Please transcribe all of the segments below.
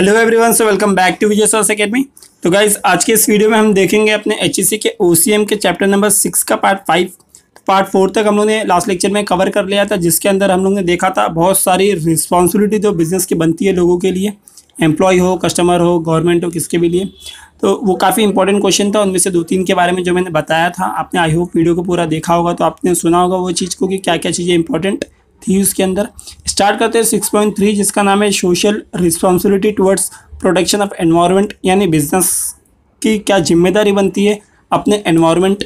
Hello everyone so welcome back to Vijay sauce academy तो guys आज के इस वीडियो में हम देखेंगे अपने एच के ओसीएम के चैप्टर नंबर सिक्स का पार्ट फाइव तो पार्ट फोर तक हम लोगों ने लास्ट लेक्चर में कवर कर लिया था, जिसके अंदर हम लोग ने देखा था बहुत सारी रिस्पॉन्सिबिलिटी जो बिज़नेस की बनती है लोगों के लिए। एम्प्लॉय हो कस्टमर हो गवर्नमेंट हो, किसके भी लिए। तो वो काफ़ी इंपॉर्टेंट क्वेश्चन था, उनमें से दो तीन के बारे में जो मैंने बताया था। आपने आई होप वीडियो को पूरा देखा होगा तो आपने सुना होगा वो चीज़ को कि क्या क्या चीज़ें इंपॉर्टेंट थी उसके अंदर। स्टार्ट करते हैं सिक्स पॉइंट थ्री जिसका नाम है social responsibility towards protection of environment यानी बिज़नेस की क्या ज़िम्मेदारी बनती है अपने एनवायरनमेंट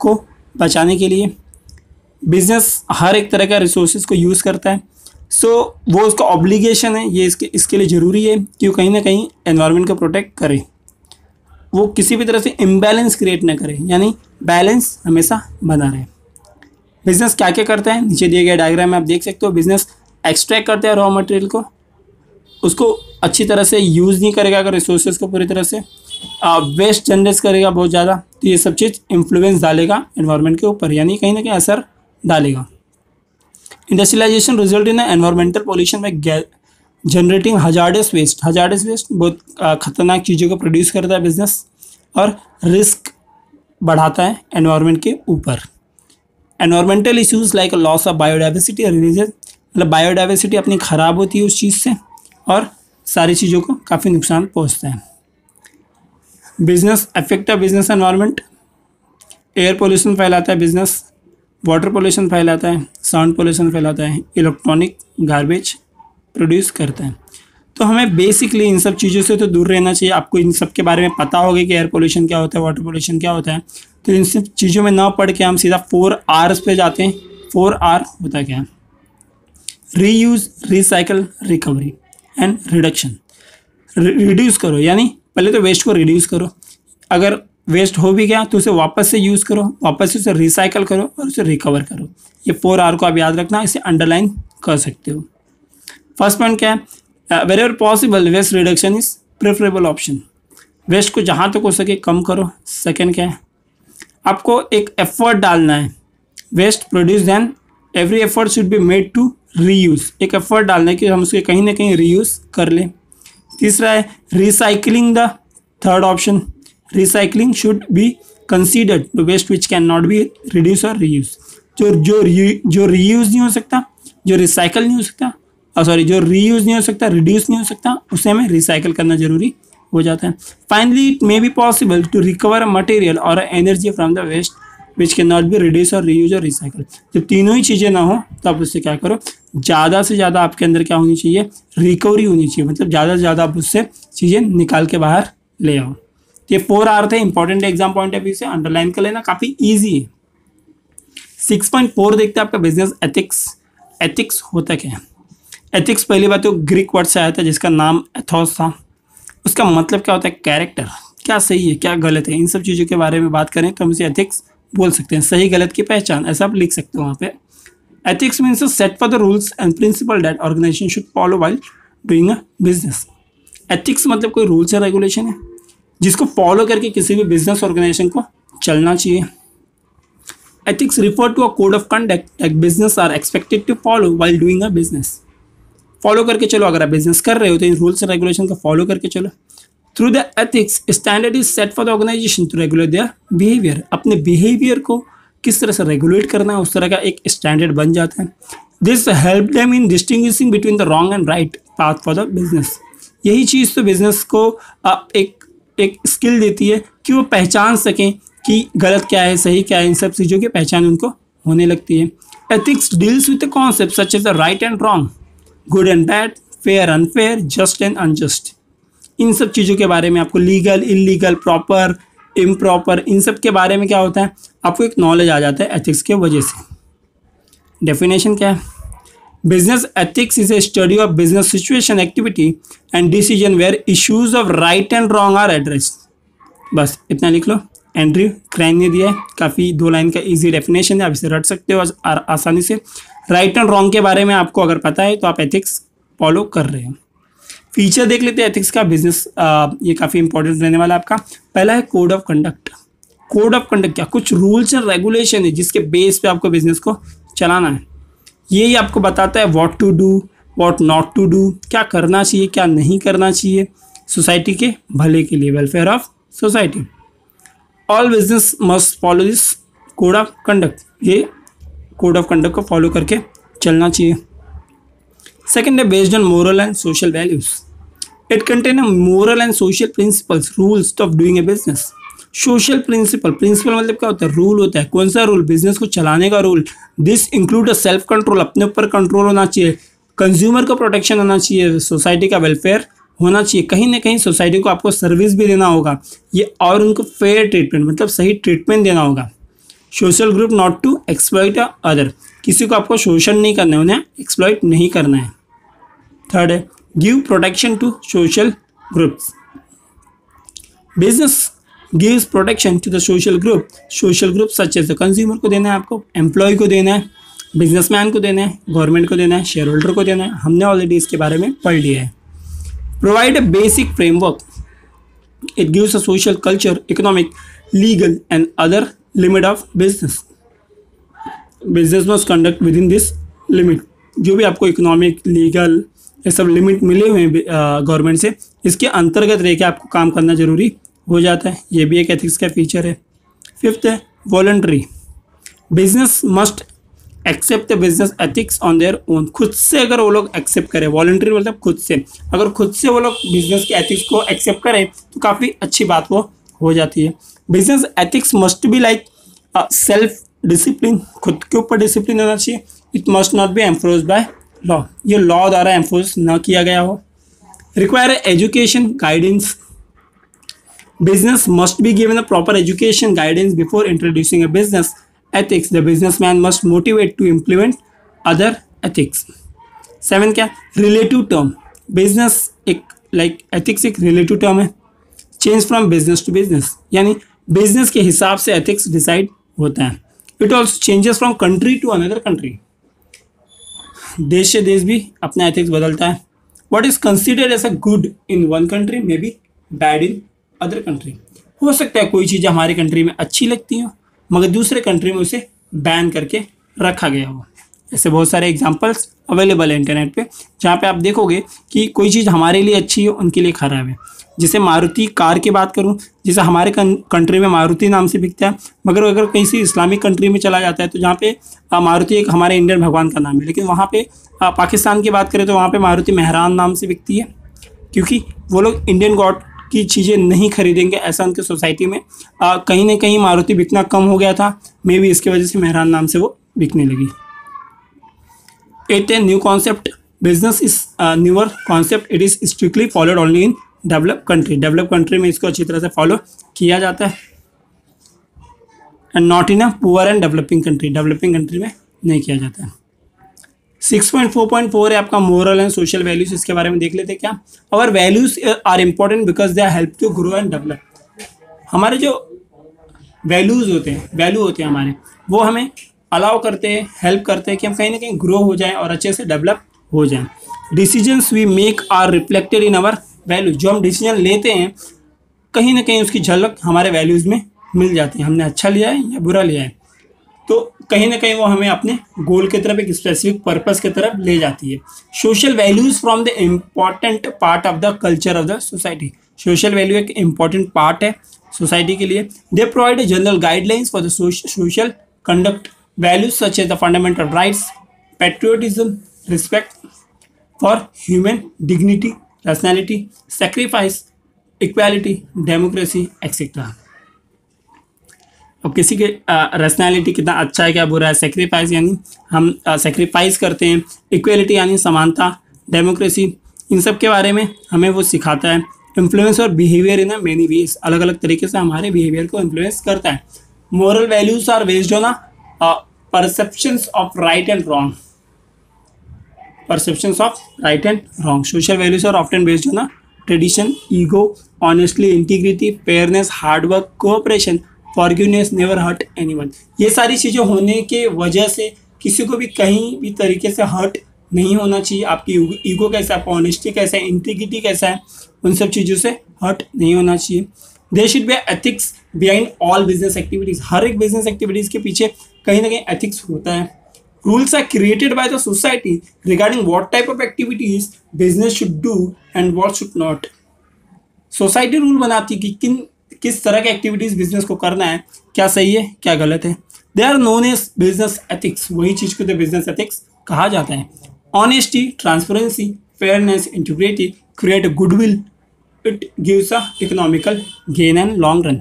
को बचाने के लिए। बिज़नेस हर एक तरह का रिसोर्सेज को यूज़ करता है। सो so, वो उसका ऑब्लिगेशन है ये इसके इसके लिए ज़रूरी है कि वो कहीं ना कहीं एनवायरनमेंट को प्रोटेक्ट करे। वो किसी भी तरह से इम्बैलेंस क्रिएट ना करे यानी बैलेंस हमेशा बना रहे। बिज़नेस क्या क्या करता है? नीचे दिए गए डायग्राम में आप देख सकते हो बिज़नेस एक्सट्रैक्ट करते हैं रॉ मटेरियल को। उसको अच्छी तरह से यूज़ नहीं करेगा अगर रिसोर्सेज को पूरी तरह से। वेस्ट जनरेट करेगा बहुत ज़्यादा। तो ये सब चीज़ इन्फ्लुएंस डालेगा इन्वायरमेंट के ऊपर, यानी कहीं ना कहीं असर डालेगा। Industrialisation result in environmental pollution में generating hazardous waste hazardous waste बहुत ख़तरनाक चीज़ों को प्रोड्यूस करता है बिज़नेस और रिस्क बढ़ाता है एनवायरमेंट के ऊपर। Environmental issues like loss of biodiversity releases मतलब बायोडाइवर्सिटी अपनी ख़राब होती है उस चीज़ से और सारी चीज़ों को काफ़ी नुकसान पहुँचता है। Business affect business environment air pollution फैलाता है बिज़नेस वाटर पोल्यूशन फैलाता है साउंड पोल्यूशन फैलाता है इलेक्ट्रॉनिक गार्बेज प्रोड्यूस करता है। तो हमें बेसिकली इन सब चीज़ों से तो दूर रहना चाहिए। आपको इन सब के बारे में पता होगा कि एयर पोल्यूशन क्या होता है वाटर पोल्यूशन क्या होता है। तो इन सब चीज़ों में ना पढ़ के हम सीधा फोर आर्स पे जाते हैं। फोर आर होता क्या reuse recycle recovery and reduction reduce करो, यानी पहले तो वेस्ट को रिड्यूस करो। अगर वेस्ट हो भी गया तो उसे वापस से यूज़ करो, वापस से उसे रिसाइकल करो और उसे रिकवर करो। ये फोर आर को आप याद रखना, इसे अंडरलाइन कर सकते हो। फ़र्स्ट पॉइंट क्या है? Wherever possible waste reduction is preferable option waste को जहाँ तक तो हो सके कम करो। सेकेंड क्या है? आपको एक एफर्ट डालना है। Waste produce then every effort should be made to reuse एक एफर्ट डालना है कि हम उसके कहीं ना कहीं रीयूज़ कर लें। तीसरा है recycling the third option recycling should be considered the waste which can not be reduce और रीयूज जो जो जो रीयूज नहीं हो सकता, जो रिसाइकल नहीं हो सकता सॉरी जो रीयूज नहीं हो सकता रिड्यूस नहीं हो सकता, उसे हमें रिसाइकल करना ज़रूरी हो जाता है। Finally it may be possible to recover material और energy from the waste which can not be reduce और रीयूज और रिसाइकल जब तीनों ही चीज़ें ना हो तो आप उससे क्या करो? ज़्यादा से ज़्यादा आपके अंदर क्या होनी चाहिए? रिकवरी होनी चाहिए। मतलब ज़्यादा से ज़्यादा आप उससे चीज़ें निकाल के बाहर ले आओ। ये फोर आर थे। Important exam point of view से अंडरलाइन कर लेना। काफ़ी ईजी है। सिक्स पॉइंट फोर देखते हैं आपका बिज़नेस एथिक्स एथिक्स होता क्या है? एथिक्स पहली बात तो ग्रीक वर्ड से आया था, जिसका नाम एथोस था। उसका मतलब क्या होता है? कैरेक्टर क्या सही है? क्या गलत है? इन सब चीज़ों के बारे में बात करें तो हम इसे एथिक्स बोल सकते हैं। सही, गलत की पहचान, ऐसा आप लिख सकते हो वहाँ पे। Ethics means set for the rules and principle that organisation should follow while doing a business ethics मतलब कोई रूल्स या रेगुलेशन है? जिसको फॉलो करके किसी भी बिज़नेस ऑर्गेनाइजेशन को चलना चाहिए। Ethics refer to a code of conduct that business are expected to follow while doing a business follow करके चलो, अगर आप बिज़नेस कर रहे हो तो इन रूल्स एंड रेगुलेशन को फॉलो करके चलो। Through the ethics standard is set for the organisation to regulate their behaviour अपने बिहेवियर को किस तरह से रेगुलेट करना है, उस तरह का एक स्टैंडर्ड बन जाता है। This help them in distinguishing between the wrong and right path for the business यही चीज़ तो बिज़नेस को आप एक एक स्किल देती है कि वो पहचान सकें कि गलत क्या है, सही क्या है, इन सब चीज़ों की पहचान उनको होने लगती है। Ethics deals with the concept such as the right and wrong good and bad fair unfair just and unjust इन सब चीज़ों के बारे में आपको लीगल इलीगल प्रॉपर इम्प्रॉपर इन सब के बारे में क्या होता है? आपको एक नॉलेज आ जाता है एथिक्स के वजह से। डेफिनेशन क्या है? Business ethics is a study of business situation activity and decision where issues of right and wrong are address बस, इतना लिख लो। एंड्री क्रैन ने दिया है। काफ़ी दो लाइन का इजी डेफिनेशन है। आप इसे रट सकते हो आसानी से। राइट एंड रॉन्ग के बारे में आपको अगर पता है तो आप एथिक्स फॉलो कर रहे हैं। फीचर देख लेते हैं एथिक्स का बिज़नेस ये काफ़ी इंपॉर्टेंट रहने वाला है आपका। पहला है code of conduct code of conduct क्या? कुछ रूल्स एंड रेगुलेशन है जिसके बेस पे आपको बिज़नेस को चलाना है। ये ही आपको बताता है what to do what not to do क्या करना चाहिए, क्या नहीं करना चाहिए सोसाइटी के भले के लिए welfare of society all business must follow this code of conduct ये कोड ऑफ़ कंडक्ट को फॉलो करके चलना चाहिए। सेकेंड है based on moral and social values it contain a moral and social principles rules of doing a business social principle principle मतलब क्या होता है? रूल होता है। कौन सा रूल बिज़नेस को चलाने का rule this include a self control अपने ऊपर कंट्रोल होना चाहिए। कंज्यूमर का प्रोटेक्शन होना चाहिए। सोसाइटी का वेलफेयर होना चाहिए। कहीं ना कहीं सोसाइटी को आपको सर्विस भी देना होगा। ये और उनको फेयर ट्रीटमेंट मतलब सही ट्रीटमेंट देना होगा। Social group not to exploit other किसी को आपको शोषण नहीं करना है, उन्हें एक्सप्लॉइट नहीं करना है। थर्ड है give protection to social groups business gives protection to the social group social group such as the consumer को देना है आपको एम्प्लॉय को देना है बिजनेसमैन को देना है गवर्नमेंट को देना है शेयर होल्डर को देना है। हमने ऑलरेडी इसके बारे में पढ़ लिया है। Provide a basic framework it gives a social culture economic legal and other limit of business business must conduct within this limit जो भी आपको इकोनॉमिक लीगल ये सब लिमिट मिले हुए हैं गवर्नमेंट से, इसके अंतर्गत रह के आपको काम करना ज़रूरी हो जाता है। ये भी एक एथिक्स का फीचर है। फिफ्थ है voluntary business must accept business ethics on their own खुद से अगर वो लोग एक्सेप्ट करें वॉल्ट्री मतलब खुद से। अगर खुद से वो लोग बिज़नेस के एथिक्स को एक्सेप्ट करें तो काफ़ी अच्छी बात वो हो जाती है। Business ethics must be like self discipline खुद के ऊपर डिसिप्लिन होना चाहिए। It must not be imposed by law ये लॉ द्वारा एम्फोज न किया गया हो। Require education guidance Business must be given a proper education guidance before introducing a business ethics. The businessman must motivate to implement other ethics. Seven क्या? Relative term business एक like ethics एक relative term है। Change from business to business यानी business के हिसाब से ethics decide होता है। It also changes from country to another country देश से देश भी अपना एथिक्स बदलता है। What is considered as a good in one country may be bad in other country हो सकता है कोई चीज़ हमारी कंट्री में अच्छी लगती हो, मगर दूसरे कंट्री में उसे बैन करके रखा गया हो। ऐसे बहुत सारे एग्जांपल्स अवेलेबल है इंटरनेट पे, जहाँ पे आप देखोगे कि कोई चीज़ हमारे लिए अच्छी है, उनके लिए ख़राब है। जैसे मारुति कार की बात करूँ, जैसे हमारे कंट्री में मारुति नाम से बिकता है, मगर अगर किसी इस्लामिक कंट्री में चला जाता है तो जहाँ पे मारुति एक हमारे इंडियन भगवान का नाम है। लेकिन वहाँ पे पाकिस्तान की बात करें तो वहाँ पे मारुति मेहरान नाम से बिकती है, क्योंकि वो लोग इंडियन गॉड की चीज़ें नहीं खरीदेंगे ऐसा उनके सोसाइटी में। कहीं ना कहीं मारुति बिकना कम हो गया था मे भी इसकी वजह से मेहरान नाम से वो बिकने लगी। At a new concept business is newer concept it is strictly followed only in develop country develop country में इसको अच्छी तरह से फॉलो किया जाता है। And not in a poor and developing country developing country में नहीं किया जाता है। Six point four point four है आपका मोरल एंड सोशल वैल्यूज़ इसके बारे में देख लेते हैं क्या? और values are important because they are help to grow and develop हमारे जो वैल्यूज़ होते हैं वैल्यू होते हैं हमारे, वो हमें अलाउ करते हैं हेल्प करते हैं कि हम कहीं ना कहीं ग्रो हो जाएँ और अच्छे से डेवलप हो जाएँ। Decisions we make are reflected in our values जो हम डिसीज़न लेते हैं, कहीं ना कहीं उसकी झलक हमारे वैल्यूज़ में मिल जाती है। हमने अच्छा लिया है या बुरा लिया है? तो कहीं ना कहीं वो हमें अपने गोल की तरफ़, एक स्पेसिफिक पर्पस की तरफ़ ले जाती है। Social values from the important part of the culture of the society social value एक इंपॉर्टेंट पार्ट है सोसाइटी के लिए। They provide general guidelines for the social conduct values such as the fundamental rights patriotism respect for human dignity personality sacrifice equality democracy etcetera अब किसी के rationality कितना अच्छा है, क्या बुरा है? सेक्रीफाइस यानी हम सेक्रीफाइस करते हैं। इक्वलिटी यानी समानता डेमोक्रेसी इन सब के बारे में हमें वो सिखाता है। इन्फ्लुएंस और बिहेवियर इन मेनी वेज अलग अलग तरीके से हमारे बिहेवियर को इन्फ्लुएंस करता है। Moral values are based on perception of right and wrong perception of right and wrong social values are often based on tradition ego honestly integrity fairness hard work cooperation forgiveness never hurt anyone ये सारी चीज़ें होने के वजह से किसी को भी कहीं भी तरीके से हर्ट नहीं होना चाहिए। आपकी ईगो कैसा है ऑनेस्टी कैसा है इंटीग्रिटी कैसा है, उन सब चीज़ों से हर्ट नहीं होना चाहिए। They should be ethics behind all business activities हर एक बिज़नेस एक्टिविटीज़ के पीछे कहीं ना कहीं एथिक्स होता है। Rules are created by the society regarding what type of activities business should do and what should not. Society rule बनाती है कि किन, किस तरह की एक्टिविटीज़ बिज़नेस को करना है, क्या सही है, क्या गलत है। They are known as business ethics वही चीज़ को तो बिज़नेस एथिक्स कहा जाता है। Honesty transparency fairness integrity create goodwill it gives a economical gain and long run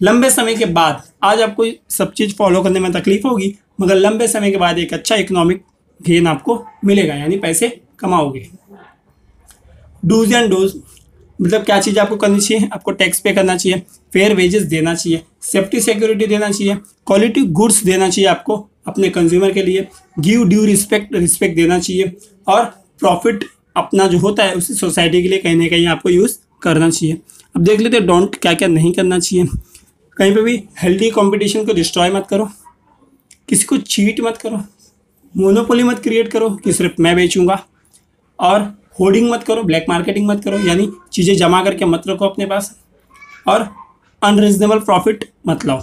लंबे समय के बाद, आज आपको सब चीज़ फॉलो करने में तकलीफ़ होगी, मगर लंबे समय के बाद एक अच्छा इकोनॉमिक गेन आपको मिलेगा, यानी पैसे कमाओगे। डूज एंड डूज मतलब क्या चीज़ आपको करनी चाहिए? आपको टैक्स पे करना चाहिए फेयर वेजेस देना चाहिए सेफ्टी सिक्योरिटी देना चाहिए क्वालिटी गुड्स देना चाहिए आपको अपने कंज्यूमर के लिए गिव ड्यू रिस्पेक्ट रिस्पेक्ट देना चाहिए, और प्रॉफिट अपना जो होता है उसी सोसाइटी के लिए कहीं ना कहीं आपको यूज़ करना चाहिए। अब देख लेते हैं डोंट क्या क्या नहीं करना चाहिए। कहीं पे भी हेल्दी कंपटीशन को डिस्ट्रॉय मत करो। किसी को चीट मत करो। मोनोपोली मत क्रिएट करो कि सिर्फ़ मैं बेचूँगा। और होर्डिंग मत करो ब्लैक मार्केटिंग मत करो, यानी चीज़ें जमा करके मत रखो अपने पास। और अनरिजनेबल प्रॉफिट मत लाओ।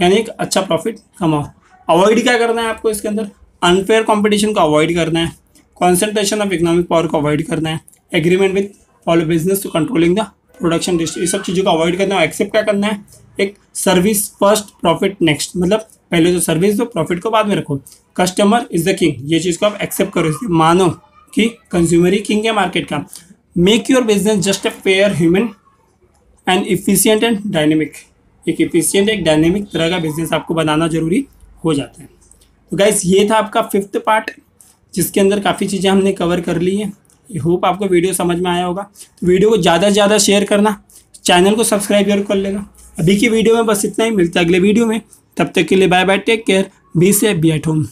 यानी एक अच्छा प्रॉफिट कमाओ। अवॉइड क्या करना है आपको इसके अंदर? अनफेयर कंपटीशन को अवॉइड करना है। कॉन्सेंट्रेशन ऑफ़ इकोनॉमिक पावर को अवॉइड करना है। Agreement with follow business to controlling the production ये सब चीज़ों को अवॉइड करना है एक्सेप्ट क्या करना है? एक सर्विस फ़र्स्ट प्रॉफिट नेक्स्ट मतलब पहले तो सर्विस दो प्रॉफिट को बाद में रखो। कस्टमर इज़ द किंग ये चीज़ को आप एक्सेप्ट करो मानो कि कंज्यूमर ही किंग है मार्केट का। Make your business just a fair human and efficient and dynamic एक इफिशियंट एक डायनेमिक तरह का बिज़नेस आपको बनाना ज़रूरी हो जाता है। तो गाइज़ ये था आपका फिफ्थ पार्ट जिसके अंदर काफ़ी चीज़ें हमने कवर कर ली हैं। होप आपको वीडियो समझ में आया होगा। तो वीडियो को ज़्यादा से ज़्यादा शेयर करना चैनल को सब्सक्राइब ज़रूर कर लेना। अभी की वीडियो में बस इतना ही, मिलता है अगले वीडियो में। तब तक के लिए bye bye take care be safe be at home